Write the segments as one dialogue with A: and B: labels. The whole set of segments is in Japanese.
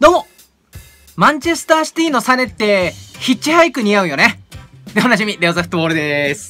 A: どうもマンチェスターシティのサネって、ヒッチハイク似合うよね。で、おなじみ、レオザフットボールです。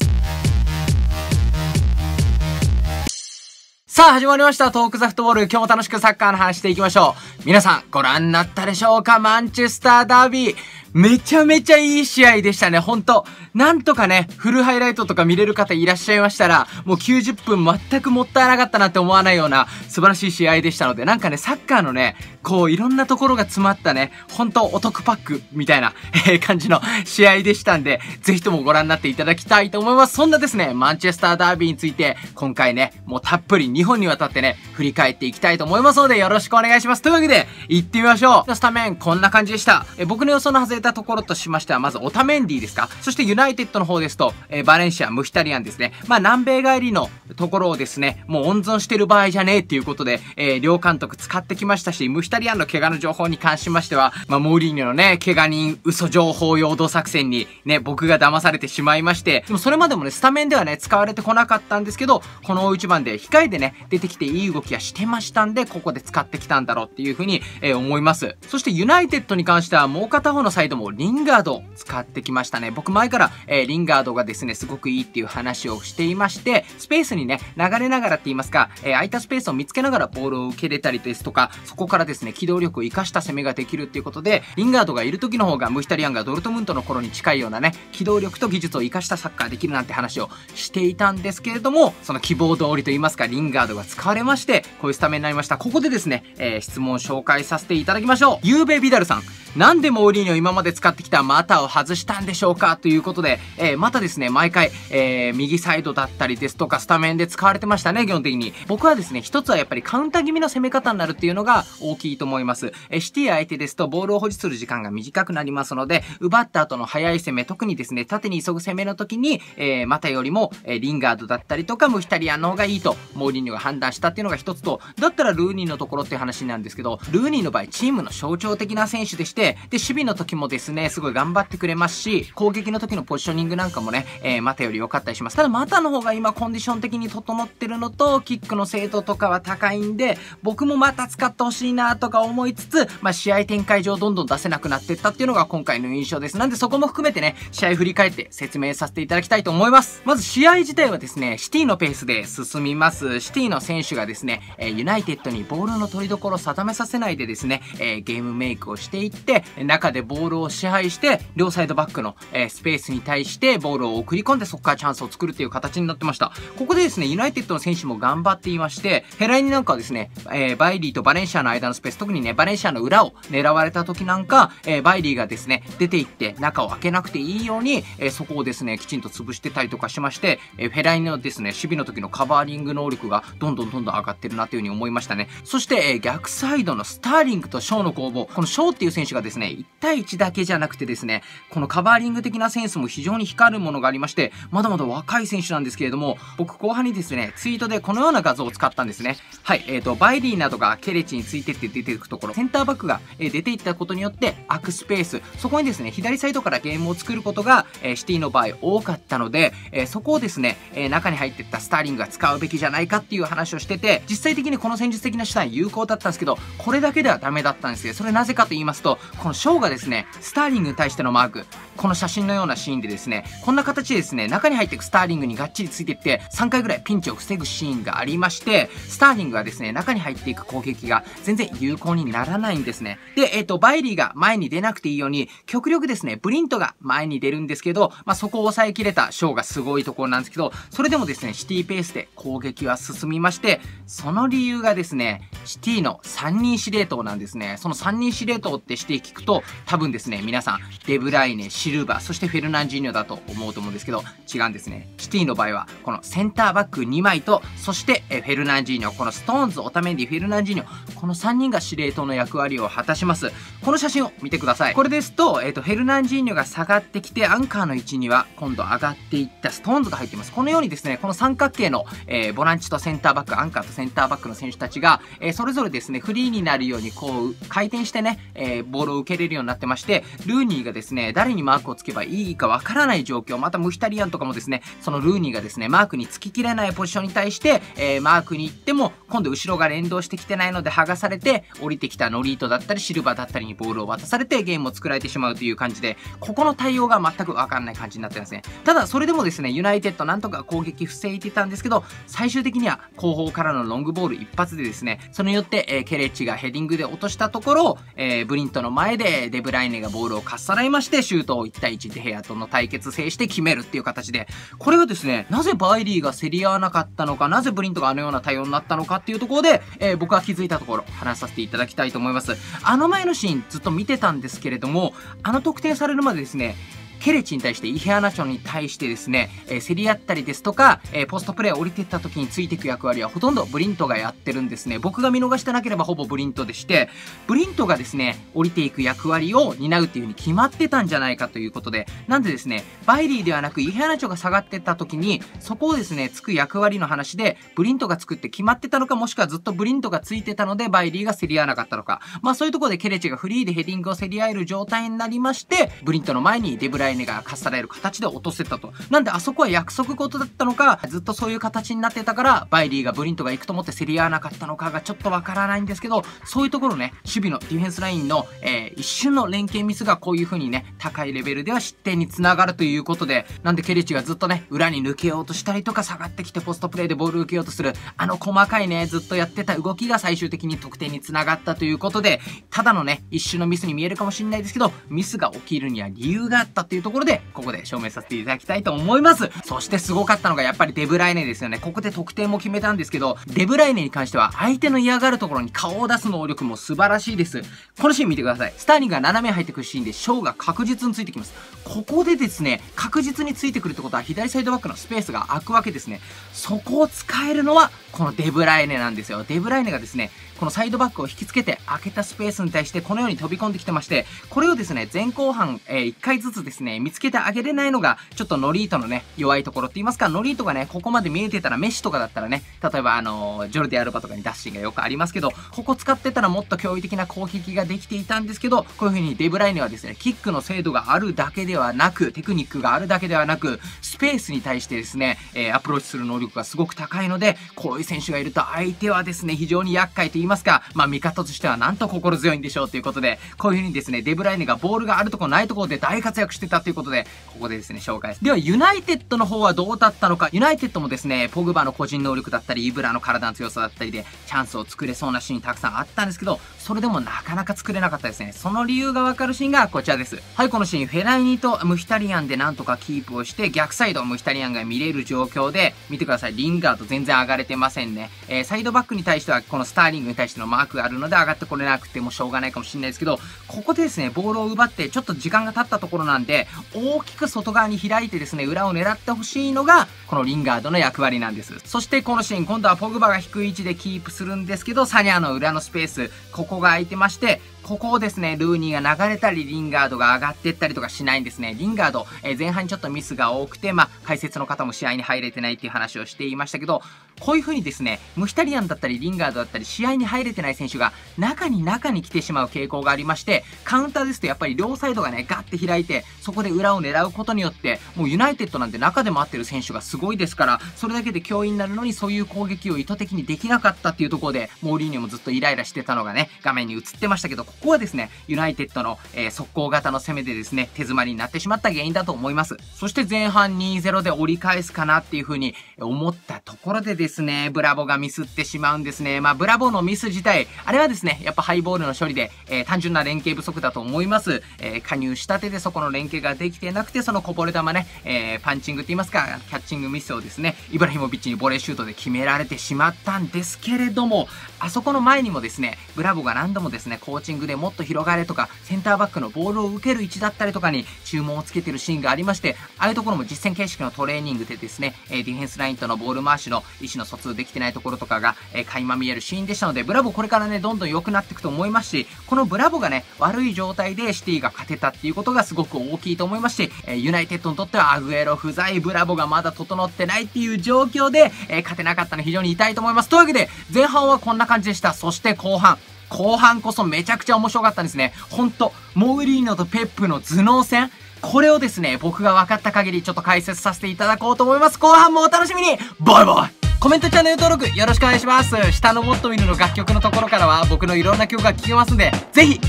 A: さあ、始まりました。トークザフットボール。今日も楽しくサッカーの話していきましょう。皆さん、ご覧になったでしょうか？マンチェスターダービー。めちゃめちゃいい試合でしたね、ほんと。なんとかね、フルハイライトとか見れる方いらっしゃいましたら、もう90分全くもったいなかったなって思わないような素晴らしい試合でしたので、なんかね、サッカーのね、こういろんなところが詰まったね、ほんとお得パックみたいな、え、感じの試合でしたんで、ぜひともご覧になっていただきたいと思います。そんなですね、マンチェスターダービーについて、今回ね、もうたっぷり2本にわたってね、振り返っていきたいと思いますので、よろしくお願いします。というわけで、行ってみましょう。スタメン、こんな感じでした。え僕の予想の外れたところとしましては、まずオタメンディですか？そしてユナイテッドの方ですと、え、バレンシア、ムヒタリアンですね。まあ、南米帰りのところをですね、もう温存してる場合じゃねえっていうことで、えー、両監督使ってきましたし、ムヒタリアンの怪我の情報に関しましては、まあ、モーリーニョのね、怪我人嘘情報陽動作戦にね、僕が騙されてしまいまして、でもそれまでもね、スタメンではね、使われてこなかったんですけど、この大一番で控えでね、出てきていい動きはしてましたんで、ここで使ってきたんだろうっていうふうに、えー、思います。そしてユナイテッドに関しては、もう片方のサイドもリンガードを使ってきましたね。僕前から、えー、リンガードがですね、すごくいいっていう話をしていまして、スペースにね、流れながらって言いますか、えー、空いたスペースを見つけながらボールを受け入れたりですとか、そこからですね、機動力を活かした攻めができるっていうことで、リンガードがいる時の方がムヒタリアンがドルトムントの頃に近いようなね、機動力と技術を活かしたサッカーできるなんて話をしていたんですけれども、その希望通りと言いますか、リンガードが使われまして、こういうスタメンになりました。ここでですね、えー、質問を紹介させていただきましょう。ゆうべビダルさん。なんでモーリーニョ今まで使ってきたマタを外したんでしょうかということで、えー、またですね、毎回、えー、右サイドだったりですとか、スタメンで使われてましたね、基本的に。僕はですね、一つはやっぱりカウンター気味の攻め方になるっていうのが大きいいと思います。え、シティ相手ですと、ボールを保持する時間が短くなりますので、奪った後の速い攻め、特にですね、縦に急ぐ攻めの時に、えー、マタよりも、え、リンガードだったりとか、ムヒタリアンの方がいいと、モーリーニョが判断したっていうのが一つと、だったらルーニーのところっていう話なんですけど、ルーニーの場合、チームの象徴的な選手でして、で、守備の時もですね、すごい頑張ってくれますし、攻撃の時のポジショニングなんかもね、えー、マタより良かったりします。ただ、マタの方が今コンディション的に整ってるのと、キックの精度とかは高いんで、僕もまた使ってほしいなとか思いつつ、まあ、試合展開上どんどん出せなくなってったっていうのが今回の印象です。なんでそこも含めてね、試合振り返って説明させていただきたいと思います。まず試合自体はですね、シティのペースで進みます。シティの選手がですね、えユナイテッドにボールの取りどころを定めさせないでですね、えー、ゲームメイクをしていって、中でボールを支配して、両サイドバックの、えー、スペースに対してボールを送り込んでそこからチャンスを作るっていう形になってました。ここでですね、ユナイテッドの選手も頑張っていまして、フェライニなんかはですね、えー、バイリーとバレンシアの間のスペース、特にね、バレンシアの裏を狙われた時なんか、えー、バイリーがですね、出て行って中を開けなくていいように、えー、そこをですね、きちんと潰してたりとかしまして、えー、フェライニのですね、守備の時のカバーリング能力がどんどんどんどん上がってるなというふうに思いましたね。そして、えー、逆サイドのスターリングとショーの攻防、このショーっていう選手がですね、1対1だけじゃなくてですね、このカバーリング的なセンスも非常に光るものがありまして、まだまだ若い選手なんですけれども、僕後半にですね、ツイートでこのような画像を使ったんですね。はい、えっ、ー、と、バイリーなどがケレチについてって出ていくところ、センターバックが、え出ていったことによって空くスペース、そこにですね、左サイドからゲームを作ることが、え、シティの場合多かったので、え、そこをですね、え中に入っていったスターリングが使うべきじゃないかっていう話をしてて、実際的にこの戦術的な手段有効だったんですけど、これだけではダメだったんですよ。それなぜかと言いますと、このショーがですね、スターリングに対してのマーク、この写真のようなシーンでですね、こんな形でですね、中に入っていくスターリングにがっちりついていって、3回ぐらいピンチを防ぐシーンがありまして、スターリングはですね、中に入っていく攻撃が全然有有効にならないんですね。で、えっ、ー、と、バイリーが前に出なくていいように、極力ですね、ブリントが前に出るんですけど、まあ、そこを抑えきれたショーがすごいところなんですけど、それでもですね、シティペースで攻撃は進みまして、その理由がですね、シティの3人司令塔なんですね。その3人司令塔ってして聞くと、多分ですね、皆さん、デブライネ、シルバー、そしてフェルナンジーニョだと思うと思うんですけど、違うんですね。シティの場合は、このセンターバック2枚と、そしてフェルナンジーニョ、このストーンズ、オタメンディ、フェルナンジーニョ、この3人が司令塔の役割を果たします。この写真を見てください。これですと、えっ、ー、と、フェルナンジーニョが下がってきて、アンカーの位置には、今度上がっていったストーンズが入っています。このようにですね、この三角形の、えー、ボランチとセンターバック、アンカーとセンターバックの選手たちが、えー、それぞれですね、フリーになるように、こう、回転してね、えボールを受けれるようになってまして、ルーニーがですね、誰にマークをつけばいいかわからない状況、またムヒタリアンとかもですね、そのルーニーがですね、マークにつききれないポジションに対して、え、マークに行っても、今度後ろが連動してきてないので剥がされて、降りてきたノリートだったりシルバーだったりにボールを渡されてゲームを作られてしまうという感じで、ここの対応が全くわかんない感じになってますね。ただ、それでもですね、ユナイテッドなんとか攻撃防いでたんですけど、最終的には後方からのロングボール一発でですね、それによって、えー、ケレチがヘディングで落としたところ、えー、ブリントの前でデブライネがボールをかっさらいまして、シュートを1対1でデ・ヘアとの対決制して決めるっていう形で、これがですね、なぜバイリーが競り合わなかったのか、なぜブリントがあのような対応になったのかっていうところで、えー、僕は気づいたところ、話させていただきたいと思います。あの前のシーンずっと見てたんですけれども、あの得点されるまでですね、ケレチに対して、イヘアナチョに対してですね、えー、競り合ったりですとか、えー、ポストプレー降りてった時についていく役割はほとんどブリントがやってるんですね。僕が見逃してなければほぼブリントでして、ブリントがですね、降りていく役割を担うっていう風に決まってたんじゃないかということで、なんでですね、バイリーではなくイヘアナチョが下がってった時に、そこをですね、つく役割の話で、ブリントがつくって決まってたのか、もしくはずっとブリントがついてたので、バイリーが競り合わなかったのか。まあそういうところでケレチがフリーでヘディングを競り合える状態になりまして、ブリントの前にデブライがかっさらえる形で落とせたと。なんであそこは約束事だったのか、ずっとそういう形になってたから、バイリーがブリントが行くと思って競り合わなかったのかがちょっとわからないんですけど、そういうところね、守備のディフェンスラインの、えー、一瞬の連携ミスがこういう風にね、高いレベルでは失点につながるということで、なんでケリチがずっとね、裏に抜けようとしたりとか下がってきてポストプレーでボールを受けようとする、あの細かいね、ずっとやってた動きが最終的に得点につながったということで、ただのね、一瞬のミスに見えるかもしれないですけど、ミスが起きるには理由があったっていうところで、ここで証明させていただきたいと思います。そしてすごかったのがやっぱりデブライネですよね。ここで得点も決めたんですけど、デブライネに関しては相手の嫌がるところに顔を出す能力も素晴らしいです。このシーン見てください。スターリンが斜め入ってくるシーンでショーが確実についてきます。ここでですね、確実についてくるってことは左サイドバックのスペースが空くわけですね。そこを使えるのはこのデブライネなんですよ。デブライネがですね、このサイドバックを引きつけて開けたスペースに対してこのように飛び込んできてまして、これをですね、前後半、えー、1回ずつですね、見つけてあげれないのが、ちょっとノリートのね、弱いところって言いますか、ノリートがね、ここまで見えてたらメッシとかだったらね、例えばあの、ジョルディアルバとかにダッシーがよくありますけど、ここ使ってたらもっと驚異的な攻撃ができていたんですけど、こういう風にデブライネはですね、キックの精度があるだけではなく、テクニックがあるだけではなく、スペースに対してですね、えー、アプローチする能力がすごく高いので、こういう選手がいると相手はですね、非常に厄介と言いますか、まあ味方としてはなんと心強いんでしょうということで、こういう風にですね、デブライネがボールがあるとこないところで大活躍してたということで、ここでですね、紹介です。では、ユナイテッドの方はどうだったのか。ユナイテッドもですね、ポグバの個人能力だったり、イブラの体の強さだったりで、チャンスを作れそうなシーンたくさんあったんですけど、それでもなかなか作れなかったですね。その理由がわかるシーンがこちらです。はい、このシーン、フェライニとムヒタリアンでなんとかキープをして、逆サイドムヒタリアンが見れる状況で、見てください。リンガード全然上がれてませんね。えー、サイドバックに対しては、このスターリングに対してのマークがあるので上がってこれなくてもしょうがないかもしれないですけど、ここでですね、ボールを奪ってちょっと時間が経ったところなんで、大きく外側に開いてですね、裏を狙ってほしいのが、このリンガードの役割なんです。そしてこのシーン、今度はポグバが低い位置でキープするんですけど、サニャの裏のスペース、ここが空いてまして、ここをですね、ルーニーが流れたり、リンガードが上がっていったりとかしないんですね。リンガード、えー、前半ちょっとミスが多くて、まあ、解説の方も試合に入れてないっていう話をしていましたけど、こういう風にですね、ムヒタリアンだったり、リンガードだったり、試合に入れてない選手が中に中に来てしまう傾向がありまして、カウンターですとやっぱり両サイドがね、ガッて開いて、そこで裏を狙うことによって、もうユナイテッドなんて中でも合ってる選手がすごいですから、それだけで脅威になるのにそういう攻撃を意図的にできなかったっていうところで、モウリーニョもずっとイライラしてたのがね、画面に映ってましたけど、ここはですね、ユナイテッドの、えー、速攻型の攻めでですね、手詰まりになってしまった原因だと思います。そして前半2-0で折り返すかなっていう風に思ったところでですね、ブラボがミスってしまうんですね。まあ、ブラボのミス自体、あれはですね、やっぱハイボールの処理で、えー、単純な連携不足だと思います。えー、加入したてでそこの連携ができてなくて、そのこぼれ球ね、えー、パンチングって言いますか、キャッチングミスをですね、イブラヒモビッチにボレーシュートで決められてしまったんですけれども、あそこの前にもですね、ブラボが何度もですね、コーチングでもっと広がれとか、センターバックのボールを受ける位置だったりとかに注文をつけてるシーンがありまして、ああいうところも実戦形式のトレーニングでですね、えディフェンスラインとのボール回しの意思の疎通できてないところとかが、え垣間見えるシーンでしたので、ブラボこれからね、どんどん良くなっていくと思いますし、このブラボーがね、悪い状態でシティが勝てたっていうことがすごく大きいいと思いますし、えユナイテッドにとってはアグエロ不在、ブラボがまだ整ってないっていう状況で、え勝てなかったの非常に痛いと思います。というわけで、前半はこんな感じでした。そして後半、後半こそめちゃくちゃ面白かったんですね。ほんと、モーリーノとペップの頭脳戦これをですね、僕が分かった限りちょっと解説させていただこうと思います。後半もお楽しみにバイバイコメント、チャンネル登録よろしくお願いします。下のもっと見るの楽曲のところからは僕のいろんな曲が聴けますんで、ぜひ